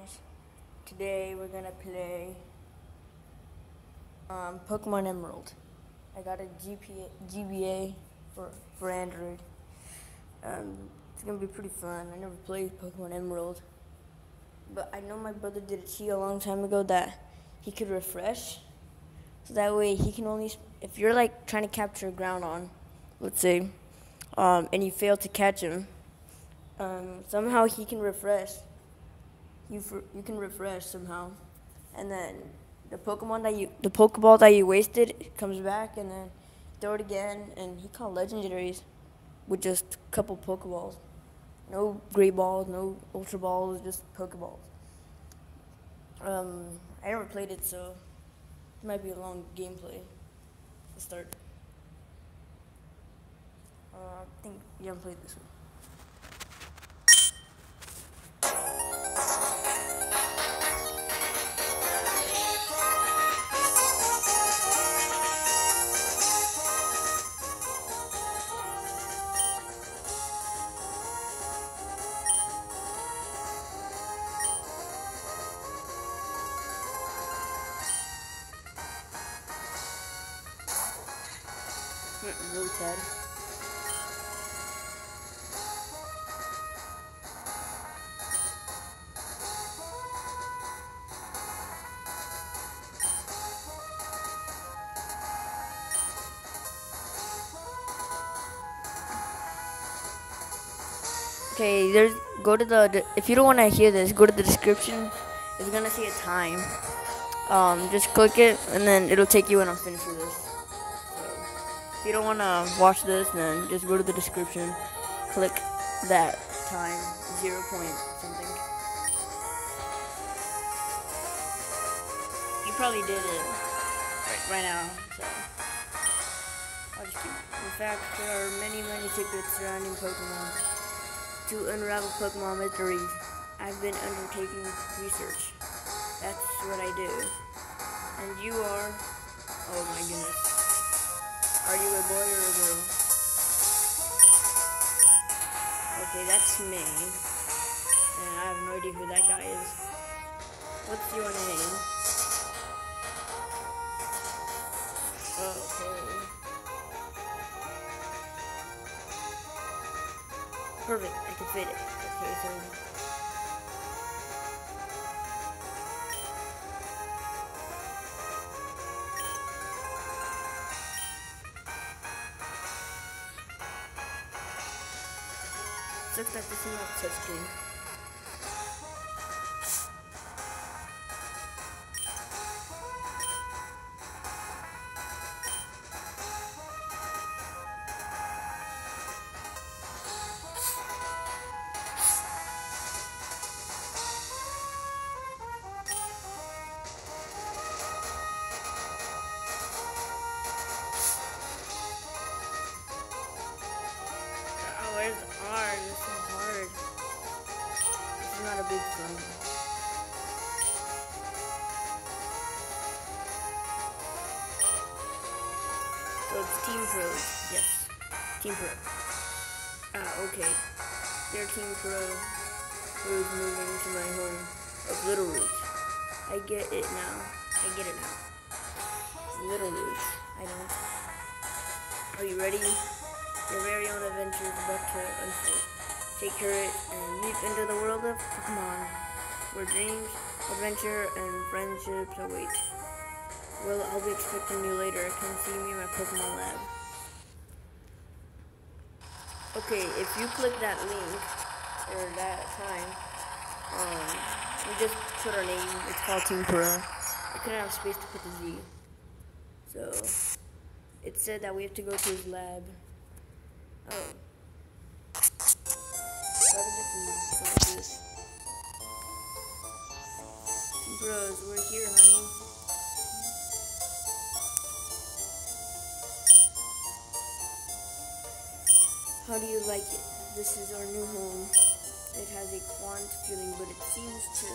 guys. Today we're gonna play um, Pokemon Emerald. I got a GPA, GBA for for Android. Um, it's gonna be pretty fun. I never played Pokemon Emerald, but I know my brother did a cheat a long time ago that he could refresh, so that way he can only if you're like trying to capture Groudon, let's say, um, and you fail to catch him. Um, somehow he can refresh you you can refresh somehow, and then the Pokemon that you the Pokeball that you wasted comes back, and then throw it again, and he caught legendaries with just a couple Pokeballs, no Great Balls, no Ultra Balls, just Pokeballs. Um, I never played it, so it might be a long gameplay to start. Uh, I think you haven't played this one. Really Ted. Okay, there's go to the if you don't want to hear this, go to the description. It's gonna say a time. Um, just click it and then it'll take you when I'm finished with this. If you don't want to watch this, then just go to the description, click that time, zero point something. You probably did it right, right now, so I'll just keep. In fact, there are many, many secrets surrounding Pokemon. To unravel Pokemon mysteries, I've been undertaking research. That's what I do. And you are, oh my goodness. Are you a boy or a girl? Okay, that's me. And I have no idea who that guy is. What's your name? Okay. Perfect, I can fit it. Okay, so Looks like this is it's Team Pro. Yes. Team Pro. Ah, okay. They're Team Pro who's moving to my home of Littleroot. I get it now. I get it now. Littleroot. I don't. Are you ready? Your very own adventure is about to unfold. Take courage and leap into the world of Pokemon, where dreams, adventure, and friendships await. Well, I'll be expecting you later. Come see me in my Pokemon lab. Okay, if you click that link, or that time, um, we just put our name. It's called Team Pro. I couldn't have space to put the Z. So, it said that we have to go to his lab. Oh. How did this this? Bros, we're here, honey. How do you like it? This is our new home. It has a quaint feeling, but it seems to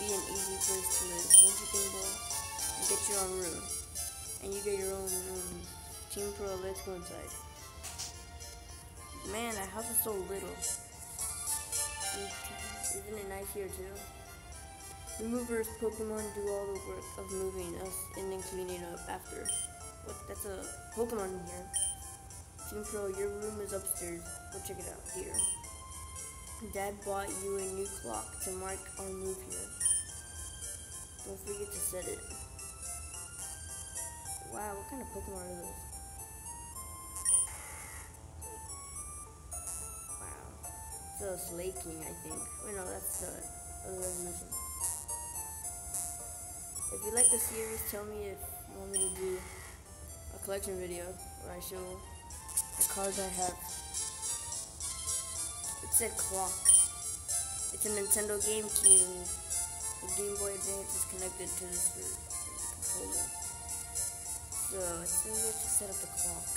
be an easy place to live. Don't you think, bro? You get your own room. And you get your own room. Team Pro, let's go inside. Man, that house is so little. Isn't it nice here too? The movers Pokemon do all the work of moving us and then cleaning up after. What? That's a Pokemon in here. Team Pro, your room is upstairs. Go check it out here. Dad bought you a new clock to mark our move here. Don't forget to set it. Wow, what kind of Pokemon are those? Wow. It's a Slaking, I think. Wait, no, that's the other evolution. If you like the series, tell me if you want me to do a collection video where I show the cards I have. It said clock. It's a Nintendo GameCube. The Game Boy Advance is connected to this controller. So it's we to set up the clock.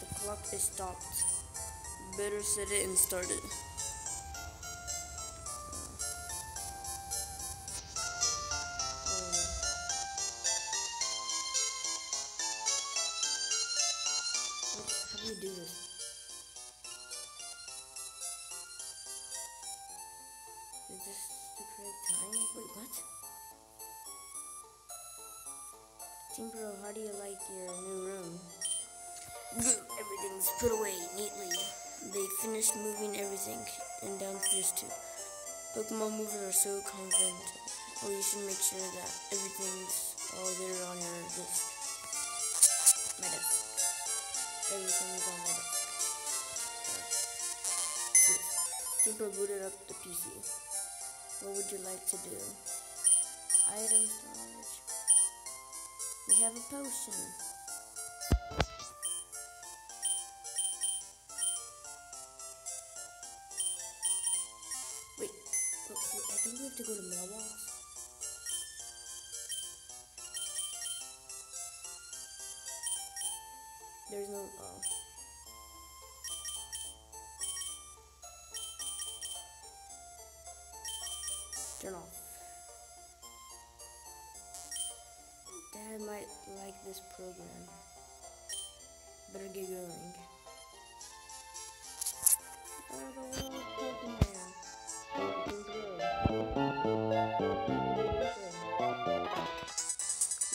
The clock is stopped. Better set it and start it. Team Pro, how do you like your new room? Good. Everything's put away neatly. They finished moving everything, and downstairs too. Pokemon movers are so confident. Oh, you should make sure that everything's all there on your desk. My desk. Everything is on my desk. Team booted up the PC. What would you like to do? Item storage. We have a potion. Wait, I think we have to go to mailbox. Dad might like this program. Better get going. A.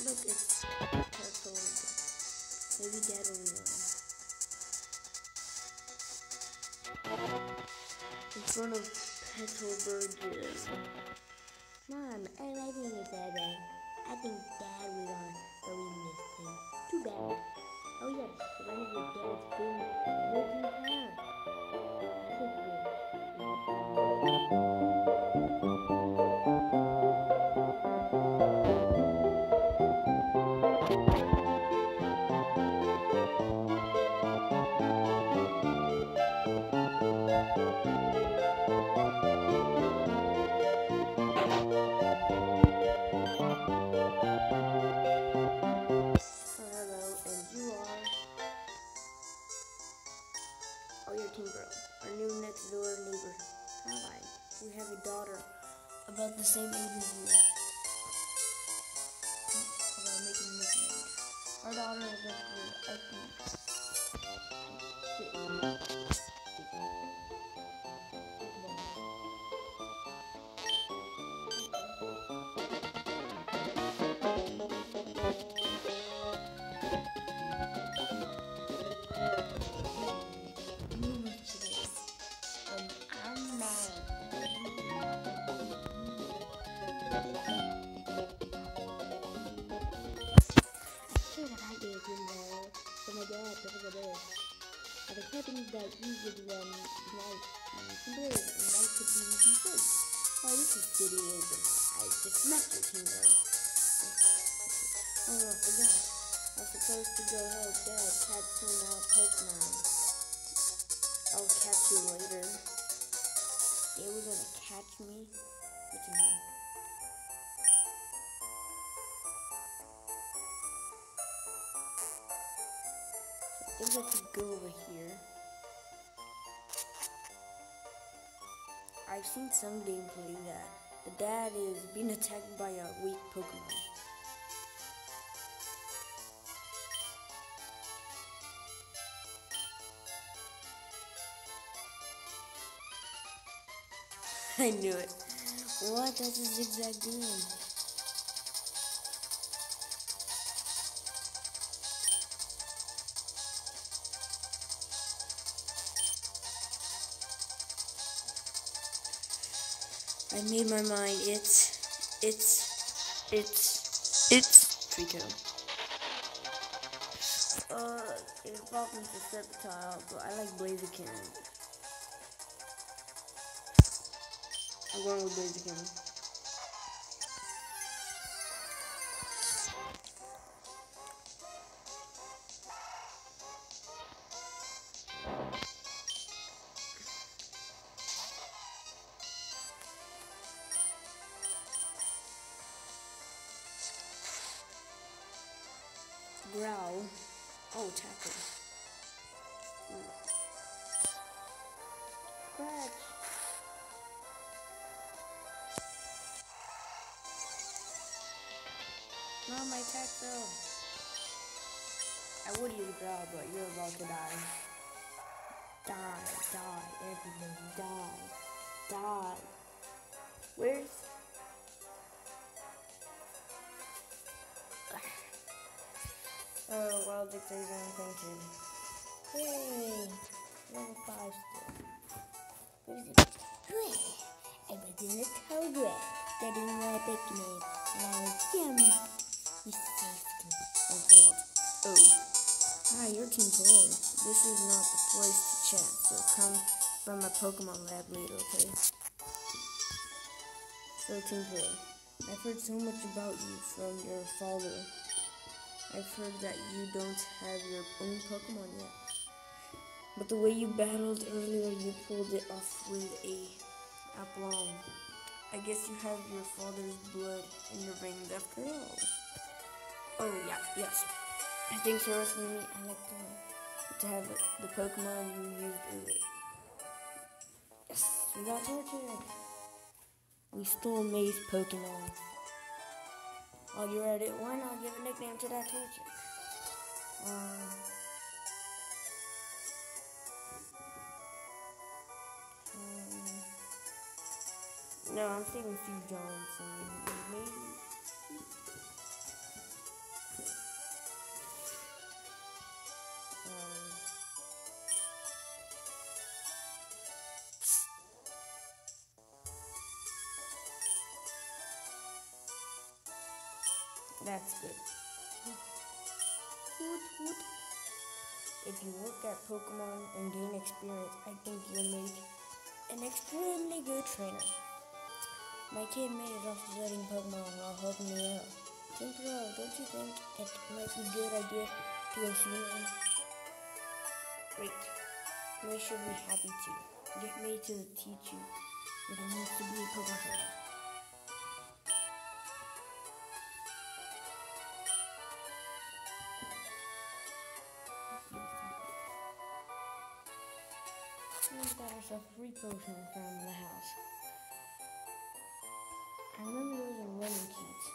Look, it's purple. Maybe Dad will know. In front of Petalburg. Mom, I like a bad guy. I think Dad was on, but we missed him. Too bad. Oh yes, one of your dad's favorite This is silly. I just met your kingdom. Oh, I forgot. I was supposed to go help Dad catch some uh, Pokemon. I'll catch you later. They were gonna catch me. What's in here? I think I should go over here. I've seen some gameplay that the dad is being attacked by a weak Pokemon. I knew it. What? That's a Zigzagoon. I made my mind. It's, it's, it's, it's Treecko. Uh, it evolved into Sceptile, but I like Blaziken. I'm going with Blaziken. Oh, tackle. Hmm. Scratch. Not my tackle. I would use growl, but you're about to die. Die, die, everybody, die, die. Where's Oh, wild dictator thinking. Hey, level 5 still. It? Hooray! I was in the toad That is my name. And I was yummy. You saved me. Oh, God. Oh. Hi, you're Team Pro. This is not the place to chat, so come by my Pokemon lab later, okay? So, Team Pro. I've heard so much about you from your father. I've heard that you don't have your own Pokemon yet. But the way you battled earlier, you pulled it off with a Aplomb. I guess you have your father's blood in your veins after all. Oh, yeah, yes. I think so, me, I like to, to have the Pokemon you used earlier. Yes, we got Torchic. We stole May's Pokemon. While you're at it, why not give a nickname to that Torchic? Um, um, no, I'm thinking Steve Johnson. Maybe. That's good. If you work at Pokemon and gain experience, I think you'll make an extremely good trainer. My kid made it off studying Pokemon while helping me out. Tinkerbell, don't you think it might be a good idea to go see me? Great. May should be happy too. Get me to teach you what it means to be a Pokemon trainer. She's got ourselves three potions from the house. I remember those are running keys.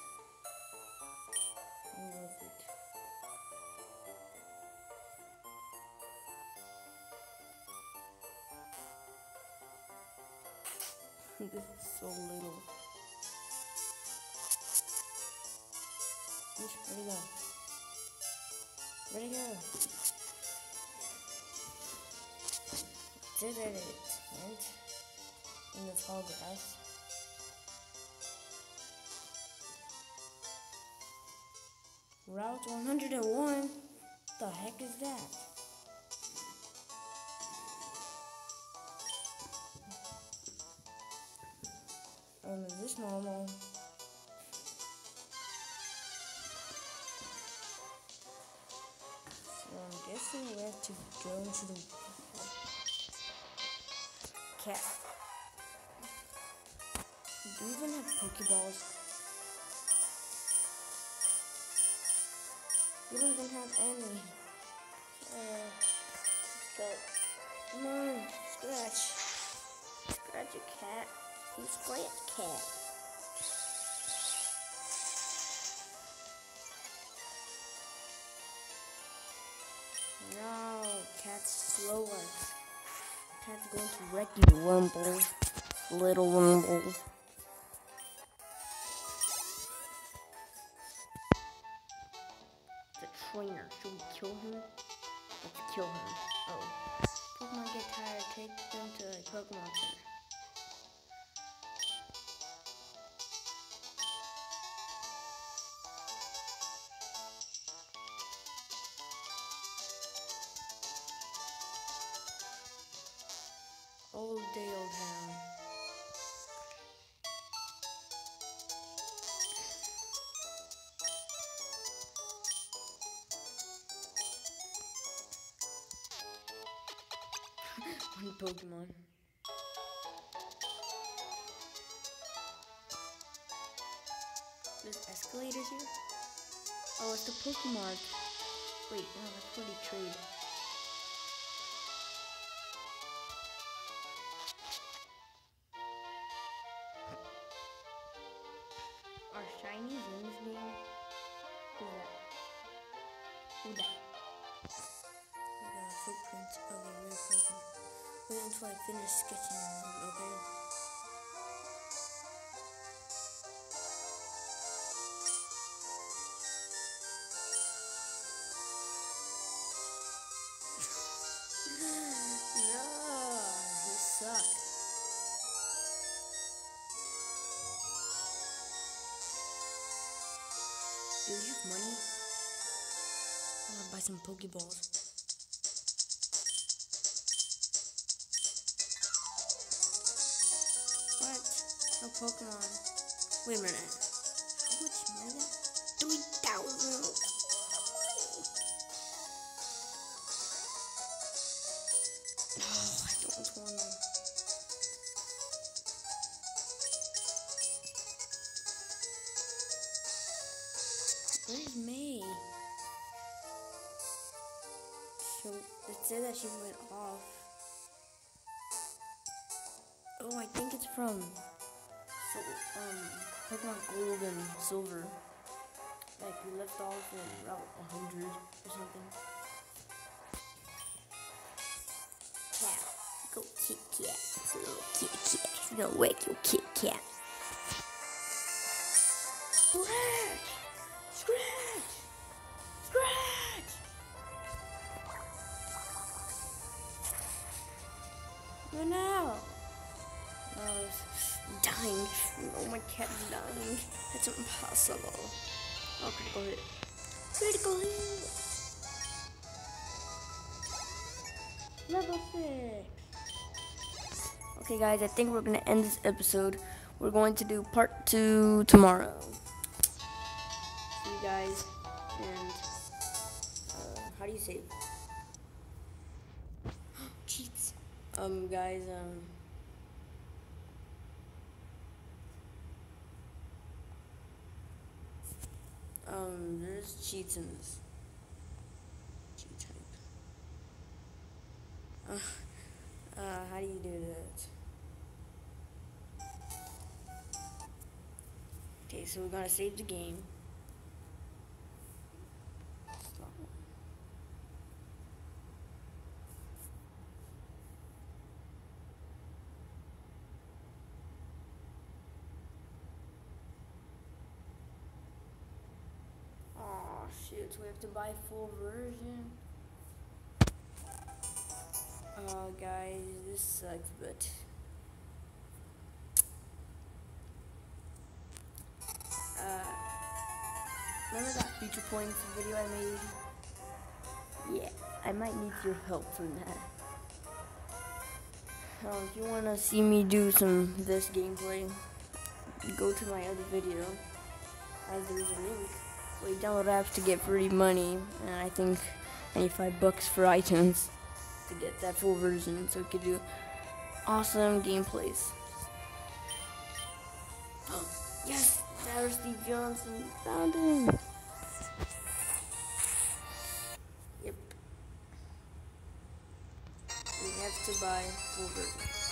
I love it. this is so little. Where'd he go? Where'd he go? Did it and in the tall grass. Route 101? The heck is that? Um, is this normal? So I'm guessing we have to go into the cat. Do you even have Pokeballs? You don't even have any. Uh, scratch. Come on, scratch. Scratch a cat. You scratch cat. No, cat's slower had to wreck you, Wurmple. Little Wurmple. The trainer. Should we kill him? Let's kill him. Oh. Pokemon get tired. Take them to a Pokemon Center. Pokemon. There's escalators here? Oh, it's the Pokemon. Wait, no, that's already trade. Are shiny wings being? Who's that? Who that? I got a footprint of a real Pokemon. Wait until I finish sketching okay? no, you suck. Do you have money? I wanna buy some Pokeballs. No Pokemon. Wait a minute. How much money? Three thousand. Oh, I don't want to. Where's May? She, it said that she went off. Oh, I think it's from um, Pokemon Gold and Silver. Like we left off in Route 100 or something. Cat, go Kit Kat. Little Kit Kat. It's gonna wake your Kit Kat. Scratch! Scratch! Scratch! No. Oh, dying. No, my cat's dying. That's impossible. Oh, critical hit. Critical hit! Level 6. Okay, guys, I think we're going to end this episode. We're going to do part 2 tomorrow. See you guys. And, uh, how do you save? Cheats. Um, guys, um, um, there's cheats in this. Cheat type. Uh, uh, how do you do that? Okay, so we're gonna save the game. Shit, we have to buy full version. Oh guys, this sucks, but uh, remember that feature points video I made? Yeah, I might need your help from that. Um, if you wanna see me do some this gameplay, go to my other video, as there's a link. You download apps to get free money, and I think 95 bucks for iTunes to get that full version, so we could do awesome gameplays. Oh, yes, there's Steve Johnson. Found him. Yep. We have to buy full version.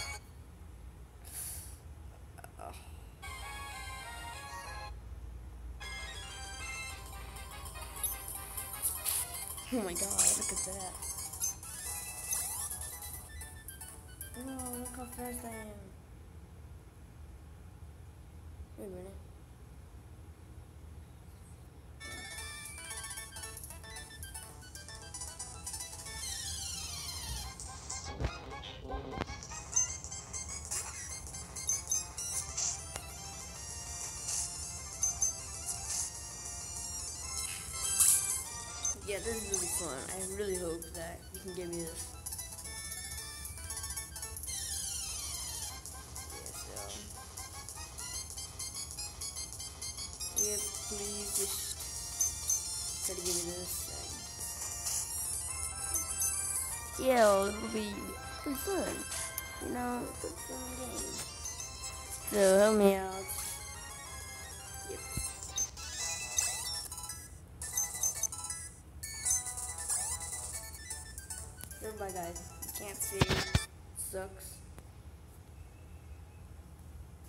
Oh my god, look at that. Oh, look how fast I am. Yeah, this is really fun. I really hope that you can give me this. Yeah, please just try to give me this. yeah, it'll be pretty fun. You know, pretty fun game. So help me out. Goodbye, guys. You can't see. Sucks.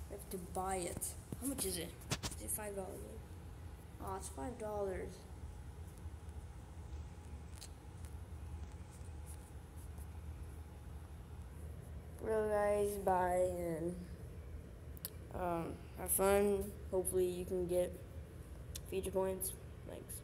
I have to buy it. How much is it? Is it five dollars? Oh, it's five dollars. Well, guys, bye and um, have fun. Hopefully, you can get feature points. Thanks.